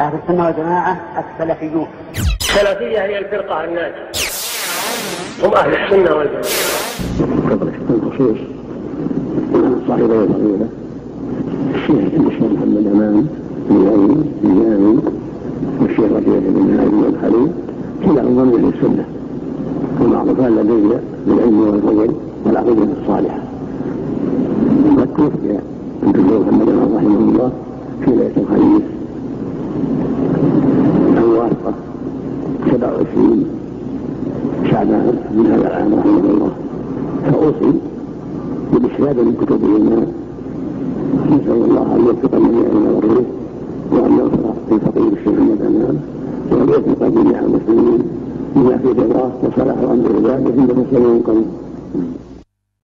أهل السنة والجماعة السلفيون. السلفية هي الفرقة الناجية. هم أهل السنة والجماعة. قبل الخصوص صاحب الفضيلة الشيخ الشيخ محمد أمان الجامي الجامي والشيخ ربيع بن هادي والخليل كلاهما من أهل السنة ومعروفان لدي بالعلم والفضل والعقيدة الصالحة قد توفي الدكتور محمد أمان رحمه الله 27 شعبان من هذا العام رحمه الله. فأوصي بالاستفادة من كتب الإيمان نسأل الله أن يوفق الجميع إلى غيره وأن يغفر للفقير الشيخ محمد وأن يوفق جميع المسلمين بما في رضاه وصلاح أمر عباده عند مسلمين قوي